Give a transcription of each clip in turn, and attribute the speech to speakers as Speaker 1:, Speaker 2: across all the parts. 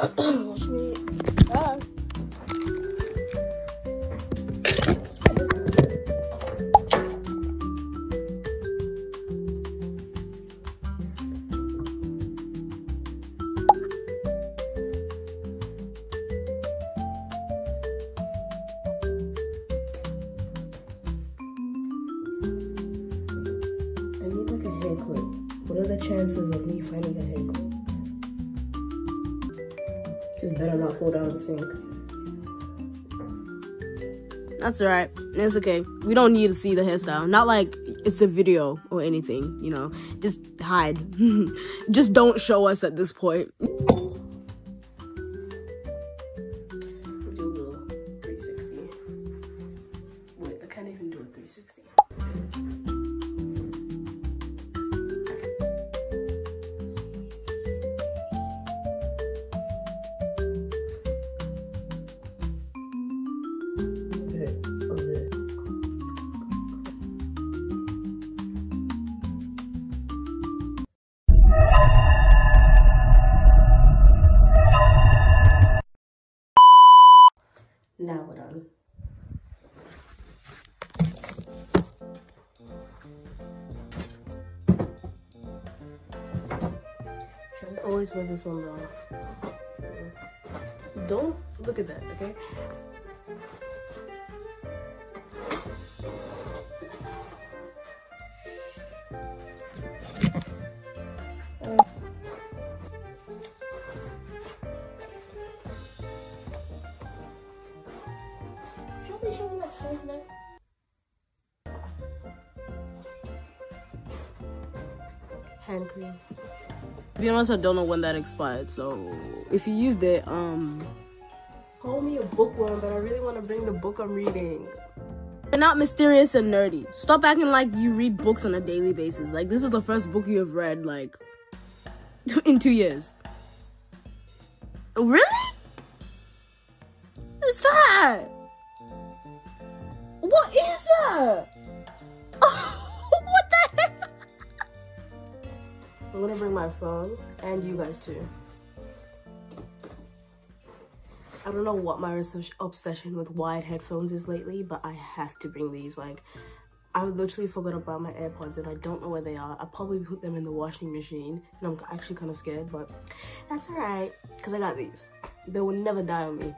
Speaker 1: 我声
Speaker 2: That's alright. It's okay. We don't need to see the hairstyle. Not like it's a video or anything, you know. Just hide. Just don't show us at this point.
Speaker 1: Always wear this one though. Don't look at that, okay? Hand cream.
Speaker 2: To be honest, I don't know when that expired, so if you used it, um
Speaker 1: Call me a bookworm, but I really want to bring the book I'm reading.
Speaker 2: You're not mysterious and nerdy. Stop acting like you read books on a daily basis. Like this is the first book you have read like in two years. Really? What's that? What is that?
Speaker 1: I'm gonna bring my phone and you guys too. I don't know what my obsession with wide headphones is lately, but I have to bring these. Like, I literally forgot about my AirPods and I don't know where they are. I probably put them in the washing machine and I'm actually kind of scared, but that's alright because I got these. They will never die on me.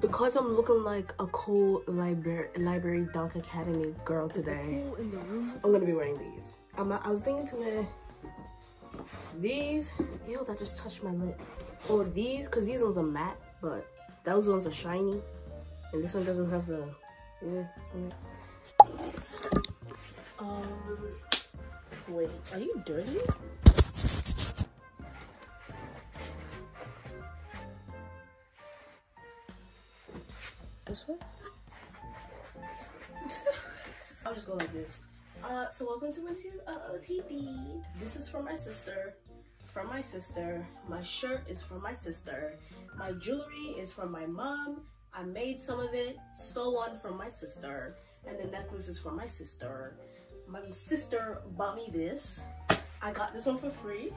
Speaker 1: Because I'm looking like a cool library, library dark academia girl today.
Speaker 2: in the room.
Speaker 1: I'm gonna be wearing these. I'm, I was thinking to wear these. Ew, that just touched my lip. Or these, because these ones are matte, but those ones are shiny. And this one doesn't have the. Yeah. Um. Wait, are you dirty? This way? I'll just go like this. Uh, so welcome to Winty uh, TD. This is for my sister. From my sister. My shirt is from my sister. My jewelry is from my mom. I made some of it. Stole one from my sister. And the necklace is from my sister. My sister bought me this. I got this one for free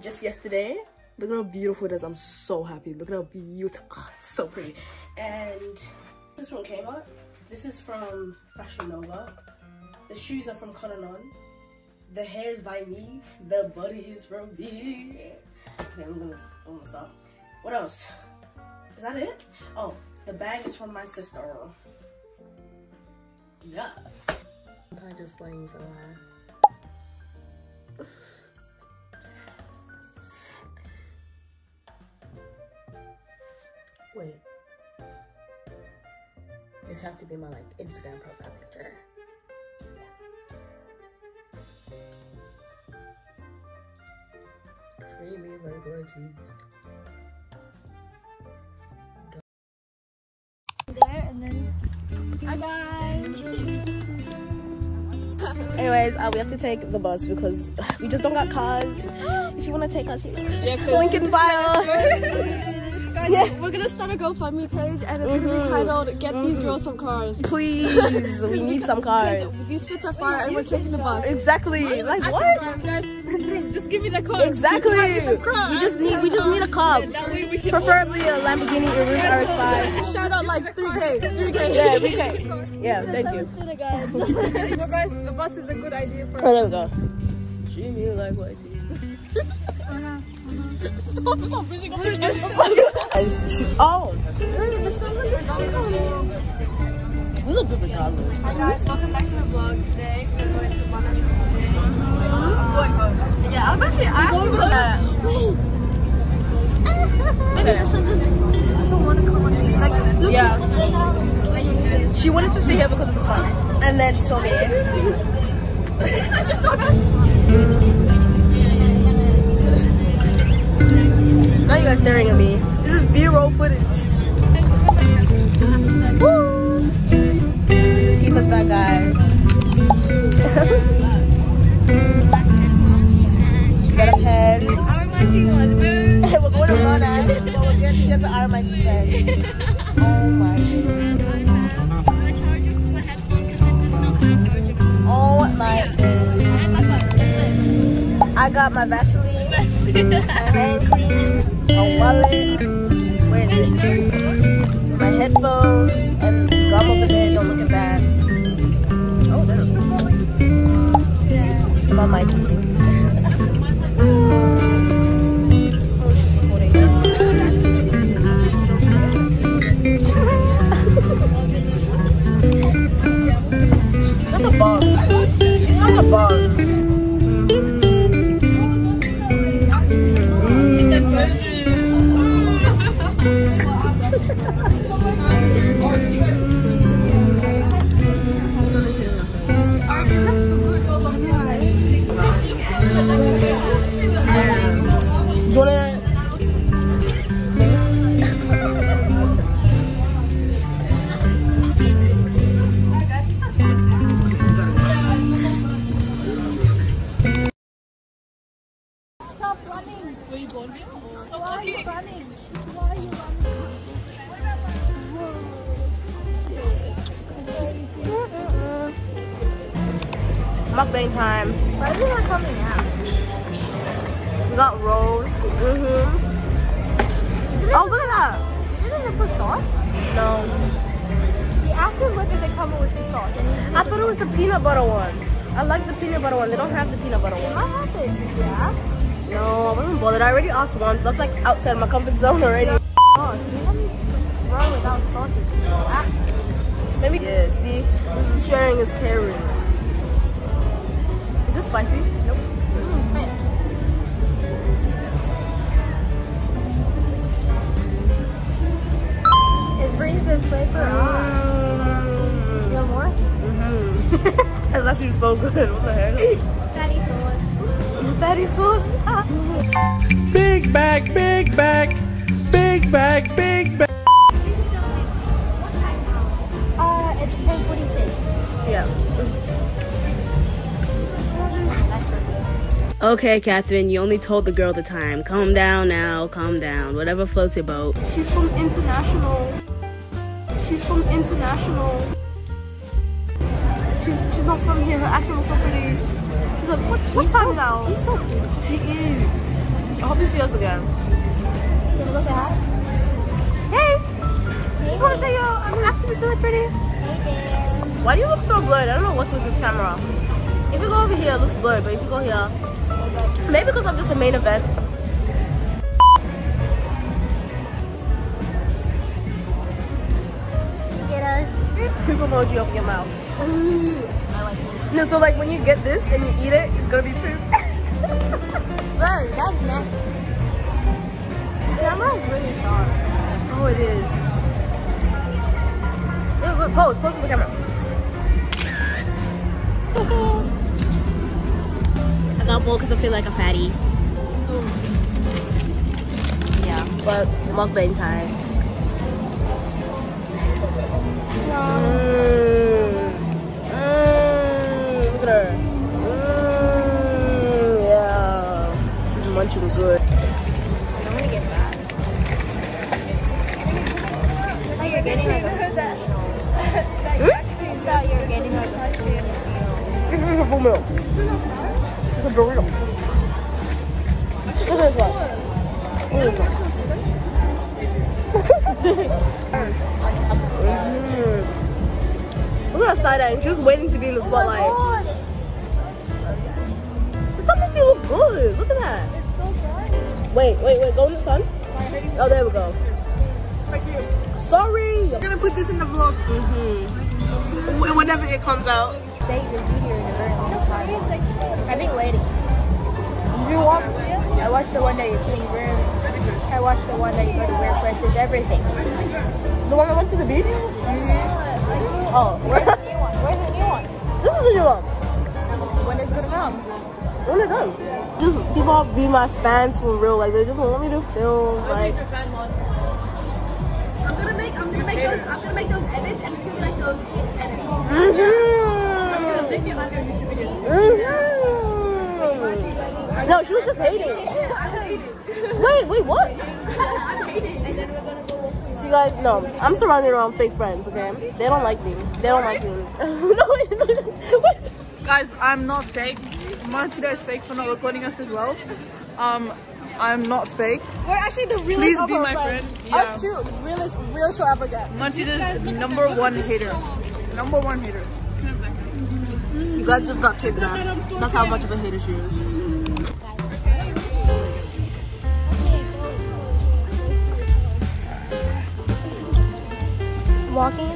Speaker 1: just yesterday. Look at how beautiful it is. I'm so happy. Look at how beautiful. Oh, so pretty. And this is came Kmart. This is from Fashion Nova. The shoes are from Cotton On. The hair is by me. The body is from me. Okay, I'm gonna, gonna stop. What else? Is that it? Oh, the bag is from my sister. Yeah. I just laying somewhere. Wait. This has to be my like Instagram profile picture. Treat me
Speaker 3: there and then hi guys
Speaker 2: Anyways, uh, we have to take the bus because we just don't got cars. If you want to take us, you know, link in bio.
Speaker 3: Guys
Speaker 2: Yeah.
Speaker 3: we're gonna start a GoFundMe page and it's gonna be mm-hmm. titled get these mm-hmm. girls some cars
Speaker 2: Please, we need some cars.
Speaker 3: these fits are far, and we're taking the bus
Speaker 2: Exactly. Like what?
Speaker 3: just give me the car
Speaker 2: Exactly. We just need we just need a car.
Speaker 3: that we can
Speaker 2: Preferably a Lamborghini Urus RX-5.
Speaker 3: shout out like 3k 3k
Speaker 2: Yeah, 3K. Yeah, thank you.
Speaker 3: well guys the bus is a good idea for
Speaker 2: Oh, there we go. Treat me like white tea.
Speaker 3: stop stop busy over there
Speaker 2: Oh,
Speaker 3: the sun is
Speaker 2: we
Speaker 1: look good regardless.
Speaker 3: Hi guys, welcome back to the vlog. Today we're going to Monash Yeah, I'm actually, I actually want to. Maybe this one just, just doesn't want to come on in. Like, look,
Speaker 4: Yeah.
Speaker 3: it's such a-
Speaker 4: She wanted to see her because of the sun. And then she saw me.
Speaker 3: I just saw that.
Speaker 1: Now you guys staring at me.
Speaker 4: This is B-roll footage.
Speaker 1: Woo! So Tifa's back, guys. She's got a pen. we're going to we're good. She has an RMIT pen. Oh my I got my Vaseline, hand cream, a wallet. Where is it? My headphones and gum over there. Don't look at that. Oh, there's my Mikey. Got rolls. Mm-hmm. Oh, look at that.
Speaker 3: You didn't put sauce?
Speaker 1: No.
Speaker 3: We asked him whether they come with the sauce.
Speaker 1: I thought it was the peanut butter one. I like the peanut butter one. They don't have the peanut butter one.
Speaker 3: I have it. Did you ask?
Speaker 1: No, I wasn't bothered. I already asked once. That's like outside my comfort zone already.
Speaker 3: Sauce. We have these without sauces. Ask.
Speaker 1: Maybe. Yeah, see? This is sharing is caring. Is this spicy? That's actually so good. What the heck?
Speaker 3: Fatty sauce.
Speaker 1: Fatty sauce.
Speaker 5: Big bag, big bag, big bag, big bag.
Speaker 3: Uh, it's 1046.
Speaker 1: Yeah. Okay, Catherine, you only told the girl the time. Calm down now, calm down. Whatever floats your boat. She's from international. She's from international. Not from here. Her accent was so pretty. She's like, what, what time now?
Speaker 3: She's so cute.
Speaker 1: She is. I hope you see us again.
Speaker 3: Wanna look at her?
Speaker 1: Hey, just want to say, yo, I'm actually just really pretty.
Speaker 3: Hey there.
Speaker 1: Why do you look so blurred? I don't know what's with this camera. If you go over here, it looks blurred, but if you go here, maybe because I'm just the main event.
Speaker 3: Get us.
Speaker 1: Poop emoji over your mouth. No, so like when you get this and you eat it, it's gonna be poop.
Speaker 3: Bro, that's nasty. The camera is really sharp.
Speaker 1: oh, it is. Look, look, pose, pose to the camera. I got bold because I feel like a fatty. Yeah, but mukbang time. Mm. Mm, look at her. Mm, yeah, she's munching good.
Speaker 3: I'm gonna get that. Oh, you're getting like a Filipino. I thought you were getting like a.
Speaker 1: This is a full meal. It's a burrito. Look at this one. Look at this one. Mhm. Look at her side eye. She was waiting to be in the spotlight. Something Wait, wait, wait. Go in the sun. Oh, there we go. Thank you. Sorry.
Speaker 4: We're gonna put this in the vlog.
Speaker 1: Mm-hmm. Whenever it comes out.
Speaker 3: Save your video in a very long time. I've been waiting.
Speaker 4: Did you watch it?
Speaker 3: I watched the one that you clean room. I watched the one that you go to weird places, everything.
Speaker 1: The one that went to the beach?
Speaker 3: Mm-hmm.
Speaker 1: Oh, where?
Speaker 4: New one. Where's the new one?
Speaker 1: this is a new one.
Speaker 3: When is it gonna come?
Speaker 1: When it done. Just people be my fans for real. Like they just want me to film. Like
Speaker 2: I'm gonna make I'm gonna make those I'm gonna make those edits and it's gonna be like those hidden edits.
Speaker 1: Mhm.
Speaker 2: Make it under YouTube videos.
Speaker 1: Mhm. No, she was just hating.
Speaker 2: I'm hating.
Speaker 1: Wait, wait, what?
Speaker 2: I'm hating.
Speaker 1: See, guys, no, I'm surrounded around fake friends. Okay, they don't like me. They don't like me. no, wait, no, wait.
Speaker 6: Guys, I'm not fake. Montida is fake for not recording us as well. Um, I'm not fake.
Speaker 3: We're actually the realest
Speaker 6: Please be my
Speaker 3: friends.
Speaker 6: friend. Yeah.
Speaker 3: Us two, realest, real show ever got.
Speaker 6: Montida's number one hater. Number one hater.
Speaker 1: You guys just got kidnapped. That's how much of a hater she is.
Speaker 3: Walking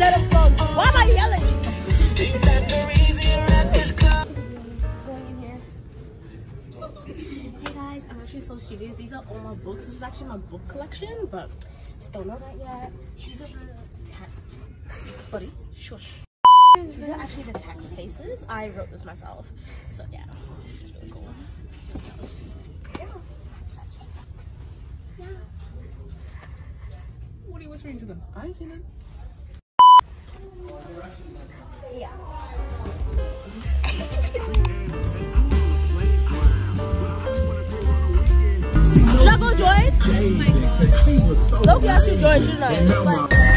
Speaker 3: only has set of phones. Why am I yelling?
Speaker 1: Hey guys, I'm actually so studious. These are all my books. This is actually my book collection, but just don't know that yet. These are the tax. Buddy, shush. These are actually the tax cases. I wrote this myself. So yeah, it's really cool. Yeah, that's yeah.
Speaker 6: What are you whispering to them? I seen it.
Speaker 1: Should I go join? Loki actually joined, shouldn't I?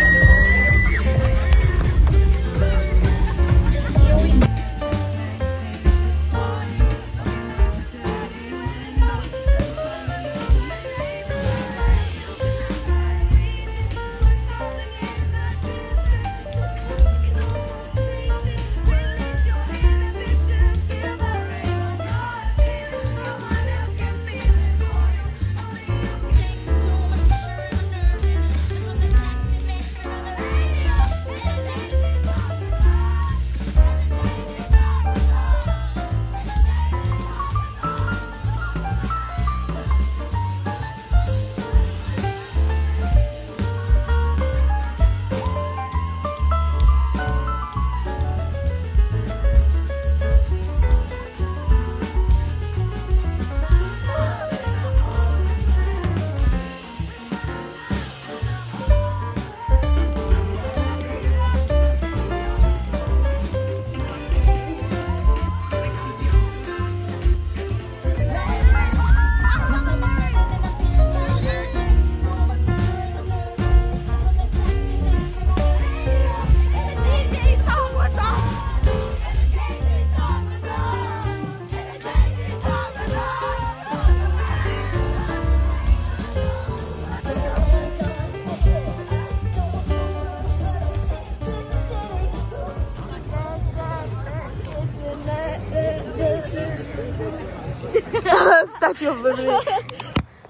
Speaker 1: Statue of Liberty.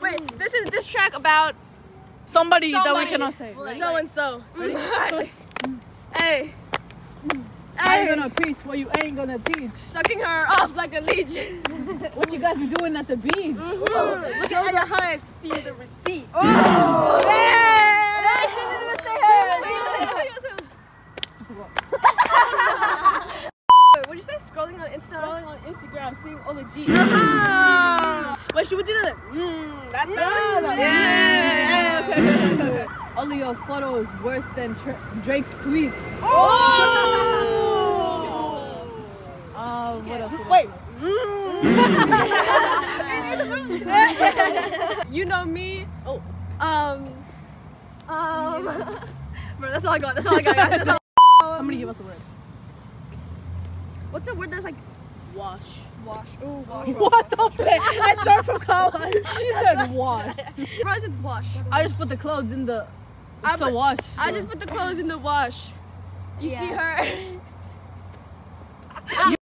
Speaker 2: Wait, this is this track about
Speaker 6: Somebody, that we cannot say.
Speaker 2: so and so. Mm. Hey.
Speaker 6: I ain't gonna preach what you ain't gonna teach.
Speaker 2: Sucking her off like a leech.
Speaker 6: What you guys be doing at the beach? Mm-hmm.
Speaker 1: Look at your hands. See the receipt. Oh.
Speaker 2: What'd you say? Scrolling on Insta?
Speaker 6: Scrolling on Instagram, seeing all the G's.
Speaker 1: Wait, should we do that? Mm, that's
Speaker 6: Yeah,
Speaker 1: yeah,
Speaker 6: that-
Speaker 1: yeah, yeah, okay, okay, okay, okay.
Speaker 6: All of your photos worse than Tra- Drake's tweets.
Speaker 1: Oh!
Speaker 6: Uh, what else?
Speaker 1: Wait.
Speaker 2: You know me.
Speaker 1: Oh.
Speaker 2: Um. Um. Bro, that's all I got. That's all I got, guys. That's all.
Speaker 6: Somebody give us a word.
Speaker 2: What's a word that's like
Speaker 4: Wash.
Speaker 2: wash? Ooh, wash.
Speaker 6: What the fuck?
Speaker 1: I start from college.
Speaker 6: She said wash.
Speaker 2: Probably said wash.
Speaker 6: I just put the clothes in the
Speaker 2: I'm-
Speaker 6: to wash.
Speaker 2: I just put the clothes in the wash. You see her?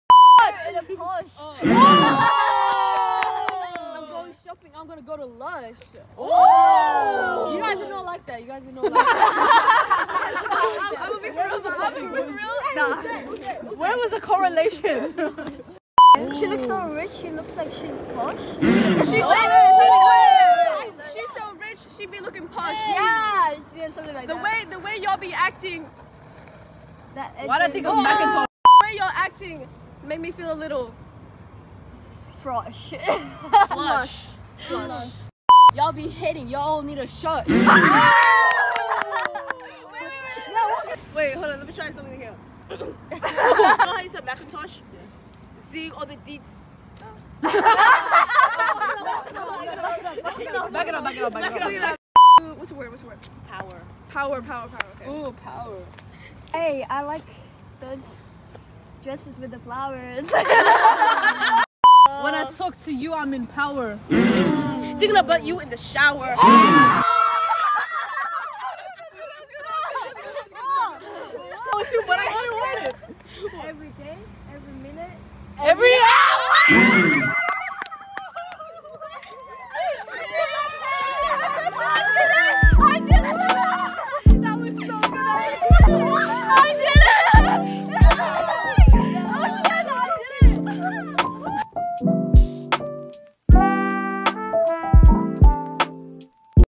Speaker 3: In a push.
Speaker 2: Oh.
Speaker 3: I'm going shopping. I'm gonna go to Lush.
Speaker 1: Oh.
Speaker 3: You guys are not like that. You guys are not like that.
Speaker 2: I'm, I'm gonna be for real. I'm gonna be for real.
Speaker 6: Where was the correlation?
Speaker 3: she looks so rich. She looks like she's posh.
Speaker 2: She's so oh! she's, she's so rich. She be looking posh.
Speaker 3: Yeah, yeah, something like
Speaker 2: The
Speaker 3: that.
Speaker 2: way the way y'all be acting,
Speaker 3: that
Speaker 6: Why did I think of
Speaker 3: Oh,
Speaker 6: Macintosh?
Speaker 2: the way y'all acting, made me feel a little
Speaker 3: Frosh.
Speaker 2: flush. Flush.
Speaker 3: Y'all be hitting. Y'all need a shot.
Speaker 1: Wait, wait, wait. No, wait, hold on. Let me try something here. you know how you said Macintosh? Yeah. Seeing all the deets.
Speaker 6: Back it up, back it up, back it up.
Speaker 2: Look at that. What's the word? What's the word?
Speaker 1: Power.
Speaker 2: Power, power, power. Okay.
Speaker 3: Ooh, power. Hey, I like those dresses with the flowers.
Speaker 6: When I talk to you, I'm in power.
Speaker 1: Thinking about you in the shower.
Speaker 6: Oh!